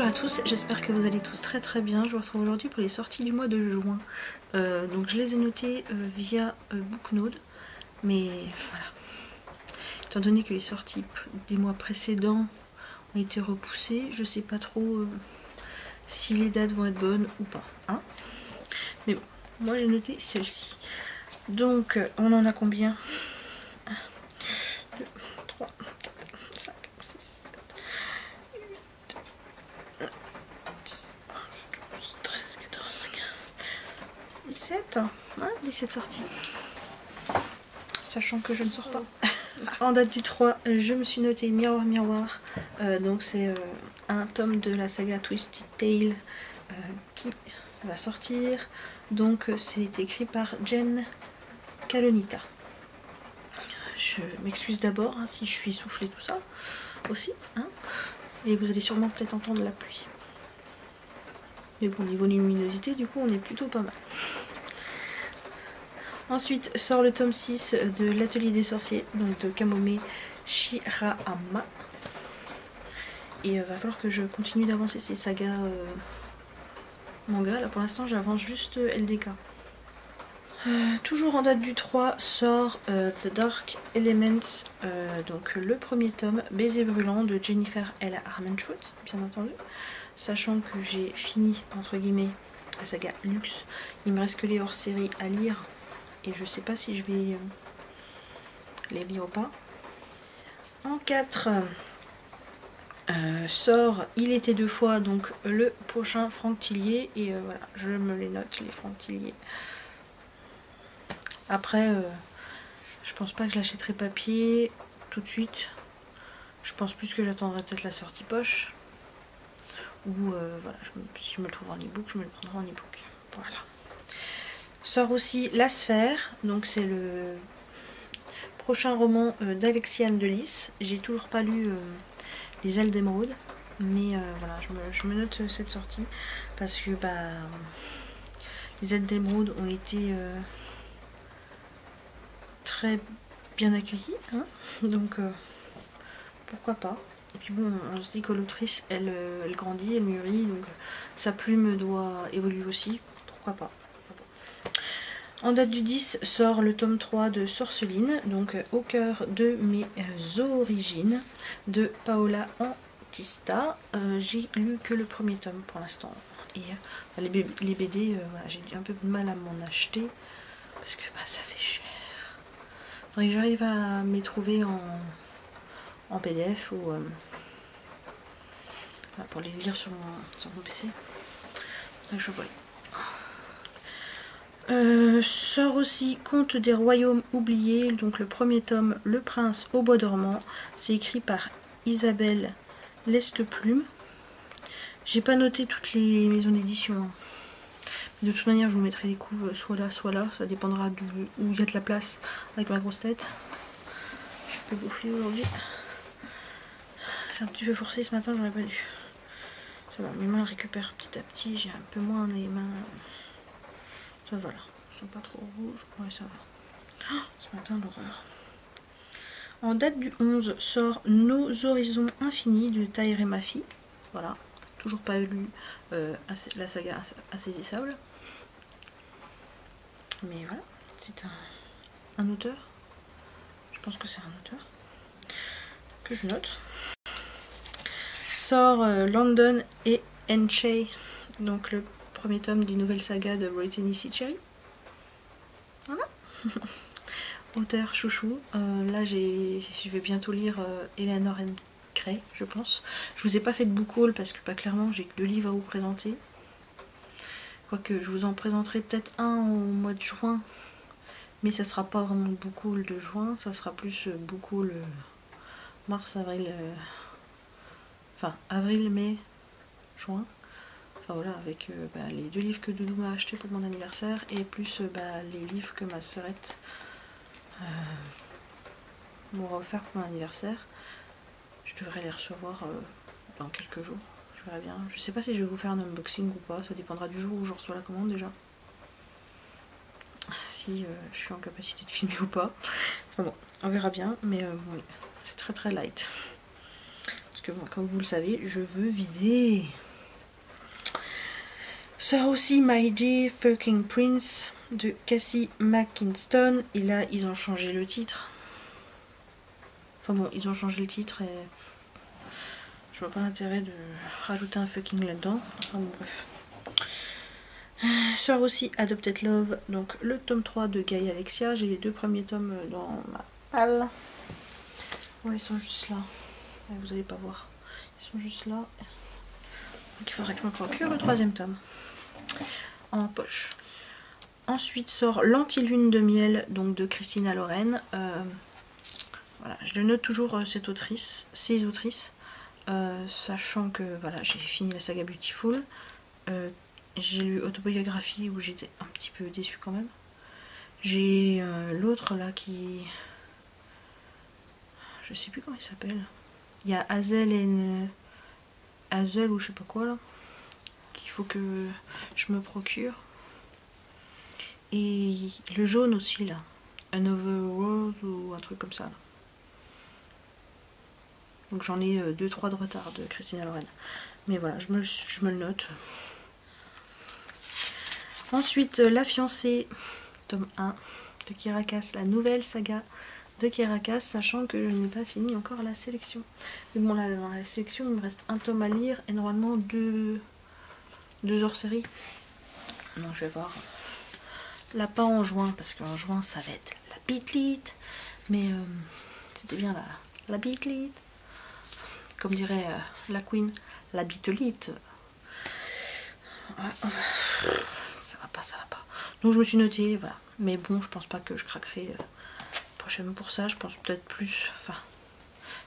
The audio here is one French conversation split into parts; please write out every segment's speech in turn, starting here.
Bonjour à tous, j'espère que vous allez tous très très bien. Je vous retrouve aujourd'hui pour les sorties du mois de juin. Euh, donc je les ai notées euh, via euh, Booknode, mais voilà. Étant donné que les sorties des mois précédents ont été repoussées, je sais pas trop si les dates vont être bonnes ou pas. Hein mais bon, moi j'ai noté celle-ci. Donc on en a combien 1, 2, 3, 5, 6, 7, 8, 10, 11, 12, 13, 14, 15, 17. Hein 17 sorties. Sachant que je ne sors pas. En date du 3, je me suis noté Miroir Miroir. Euh, donc c'est euh, un tome de la saga Twisted Tale euh, qui va sortir. Donc c'est écrit par Jen Calonita. Je m'excuse d'abord hein, si je suis essoufflée tout ça aussi. Hein. Et vous allez sûrement peut-être entendre la pluie. Mais bon, niveau luminosité, du coup, on est plutôt pas mal. Ensuite sort le tome 6 de l'Atelier des Sorciers, donc de Kamome Shirahama. Et il euh, va falloir que je continue d'avancer ces sagas euh, manga. Là pour l'instant j'avance juste LDK. Euh, toujours en date du 3 sort The Dark Elements, donc le premier tome, Baiser brûlant de Jennifer L. Armentrout, bien entendu. Sachant que j'ai fini, entre guillemets, la saga Luxe, il me reste que les hors-série à lire et je sais pas si je vais euh, les lire ou pas. En 4 euh, sort Il était deux fois donc le prochain Franck Tillier et euh, voilà je me les note les Franck Tillier. Après je pense pas que je l'achèterai papier tout de suite. Je pense plus que j'attendrai peut-être la sortie poche. Ou voilà, si je me le trouve en e-book, je me le prendrai en e-book. Voilà. Sort aussi La Sphère, donc c'est le prochain roman euh, d'Alexiane Delis. J'ai toujours pas lu euh, Les ailes d'émeraude, mais euh, voilà, je me, note cette sortie parce que bah, les ailes d'émeraude ont été très bien accueillies, hein. donc pourquoi pas. Et puis bon, on se dit que l'autrice, elle, elle grandit, elle mûrit, donc sa plume doit évoluer aussi, pourquoi pas. En date du 10 sort le tome 3 de Sorceline, donc euh, au cœur de mes euh, origines, de Paola Antista. Euh, j'ai lu que le premier tome pour l'instant. Et les, BD, j'ai un peu de mal à m'en acheter, parce que bah, ça fait cher. J'arrive à m'y trouver en, PDF ou pour les lire sur mon, PC. Je vois. Euh, sort aussi Conte des royaumes oubliés, donc le premier tome, Le prince au bois dormant. C'est écrit par Isabelle Lesteplume. J'ai pas noté toutes les maisons d'édition. Hein. De toute manière, je vous mettrai les couves soit là, soit là. Ça dépendra d'où il y a de la place avec ma grosse tête. Je peux bouffer aujourd'hui. J'ai un petit peu forcé ce matin, j'aurais pas dû. Ça va, mes mains récupèrent petit à petit. J'ai un peu moins les mains ça va là. Ils sont pas trop rouges. Ouais, ça va. Oh, ce matin, l'horreur. En date du 11 sort Nos horizons infinis de Taïre et ma fille. Voilà. Toujours pas lu euh, la saga Insaisissable. Mais voilà. C'est un, auteur. Je pense que c'est un auteur. Que je note. Sort euh, London et Enchey. Donc le premier tome d'une nouvelle saga de Brittany C. Cherry. Voilà. Auteur chouchou. Euh, là, je vais bientôt lire euh, Eleanor and Cray, je pense. Je vous ai pas fait de book haul parce que pas clairement, j'ai que deux livres à vous présenter. Quoique je vous en présenterai peut-être un au mois de juin. Mais ça sera pas vraiment book haul de juin, ça sera plus euh, book haul mars, avril, enfin avril, mai, juin voilà, avec euh, bah, les deux livres que Doudou m'a acheté pour mon anniversaire et plus euh, bah, les livres que ma sœurette euh, m'aura offert pour mon anniversaire. Je devrais les recevoir dans quelques jours. Je verrai bien. Je sais pas si je vais vous faire un unboxing ou pas. Ça dépendra du jour où je reçois la commande déjà. Si je suis en capacité de filmer ou pas. Enfin bon, on verra bien. Mais c'est très très light. Parce que comme vous le savez, je veux vider Sort aussi My Dear Fucking Prince de Cassie McKinston. Et là, ils ont changé le titre. Enfin bon, ils ont changé le titre et je vois pas l'intérêt de rajouter un fucking là-dedans. Enfin bon, bref. Sort aussi Adopted Love, donc le tome 3 de Gaïa Alexia. J'ai les deux premiers tomes dans ma palle. Ouais, ils sont juste là. vous n'allez pas voir. Ils sont juste là. Donc il faudrait que je me procure le troisième tome. En poche. Ensuite sort L'Antilune de miel, donc de Christina Lorraine. Euh, voilà, je note toujours euh, cette autrice, ces autrices. Euh, sachant que voilà, j'ai fini la saga Beautiful. j'ai lu Autobiographie où j'étais un petit peu déçue quand même. J'ai l'autre là qui... Je sais plus comment il s'appelle. Il y a Hazel et... Hazel ou je sais pas quoi là. Faut que je me procure. Et le jaune aussi là. Another Rose ou un truc comme ça. Donc j'en ai 2-3 euh, de retard de Christina Lorraine. Mais voilà, je me, je me le note. Ensuite, euh, La fiancée, tome 1 de Kirakas, la nouvelle saga de Kirakas, sachant que je n'ai pas fini encore la sélection. Mais bon, là, dans la sélection, il me reste un tome à lire et normalement deux, deux hors-série. Non, je vais voir. Là, pas en juin, parce qu'en juin, ça va être la bitlite. Mais euh, c'était bien la, la bitlite. Comme dirait euh, la queen, la bitlite. Ça va pas, ça va pas. Donc je me suis notée, voilà. Mais bon, je pense pas que je craquerai euh, prochainement pour ça. Je pense peut-être plus, enfin,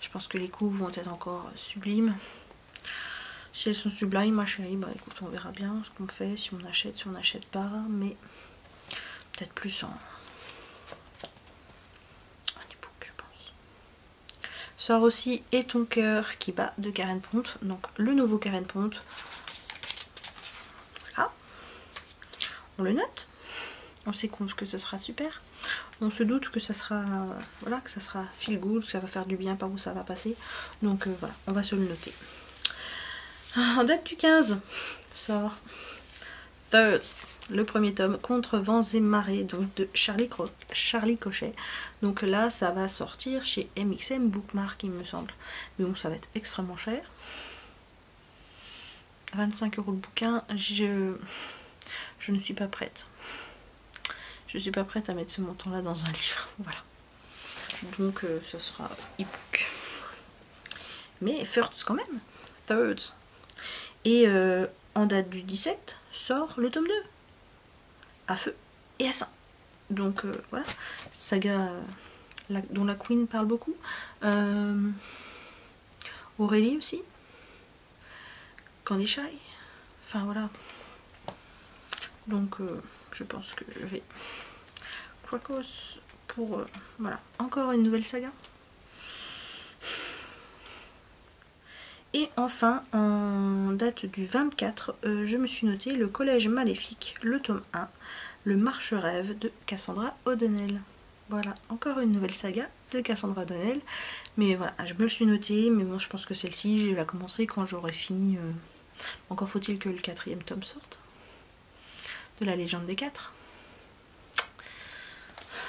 je pense que les coups vont être encore sublimes. Si elles sont sublimes, ma chérie, bah écoute, on verra bien ce qu'on fait, si on achète, si on n'achète pas. Mais peut-être plus en, book je pense. Sort aussi Et ton cœur qui bat de Karen Ponte. Donc le nouveau Karen Ponte. Voilà. On le note. On sait que ce sera super. On se doute que ça sera voilà que ça sera feel good, que ça va faire du bien par où ça va passer. Donc euh, voilà, on va se le noter. En date du 15 sort Thirst le premier tome, Contre vents et marées, donc de Charlie, Charlie Cochet. Donc là, ça va sortir chez MXM Bookmark, il me semble. Mais bon, ça va être extrêmement cher. 25 euros le bouquin, je, je ne suis pas prête. Je suis pas prête à mettre ce montant-là dans un livre, voilà. Donc euh, ça sera e-book. Mais first quand même, thirds. Et euh, en date du 17 sort le tome 2 à feu et à sang. Donc euh, voilà, saga dont la Queen parle beaucoup. Euh, Aurélie aussi. Candy Shy. Enfin voilà. Donc euh, je pense que je vais... Quacos pour... voilà, encore une nouvelle saga. Et enfin, en date du 24, euh, je me suis noté le Collège Maléfique, le tome 1, le Marche-Rêve de Cassandra O'Donnell. Voilà, encore une nouvelle saga de Cassandra O'Donnell. Mais voilà, je me le suis noté, mais bon, je pense que celle-ci, je la commencerai quand j'aurai fini. Euh, encore faut-il que le quatrième tome sorte. De la légende des quatre.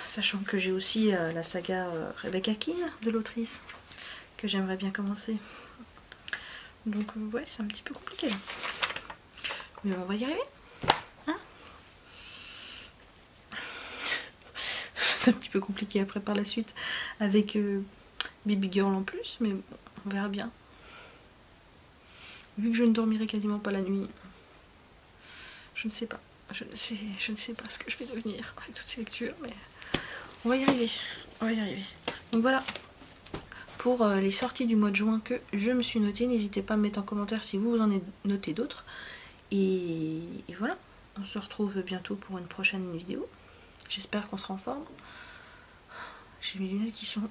Sachant que j'ai aussi euh, la saga Rebecca King de l'autrice, que j'aimerais bien commencer. Donc euh, ouais, c'est un petit peu compliqué Mais on va y arriver. Hein c'est un petit peu compliqué après par la suite avec euh, Baby Girl en plus, mais on verra bien. Vu que je ne dormirai quasiment pas la nuit, je ne sais pas. Je ne sais, je ne sais pas ce que je vais devenir avec toutes ces lectures, mais on va y arriver. On va y arriver. Donc voilà, pour euh, les sorties du mois de juin que je me suis noté. N'hésitez pas à me mettre en commentaire si vous, vous en avez noté d'autres. Et, voilà, on se retrouve bientôt pour une prochaine vidéo. J'espère qu'on sera en forme. J'ai mes lunettes qui sont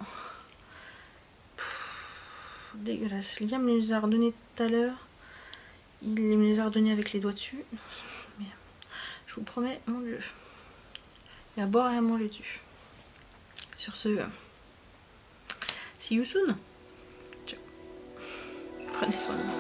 dégueulasses. Liam me les a redonnées tout à l'heure. Il me les a redonnées avec les doigts dessus. Je vous promets, mon dieu, il y a à boire et à manger dessus. Sur ce... See you soon. Ciao. Prenez soin de vous.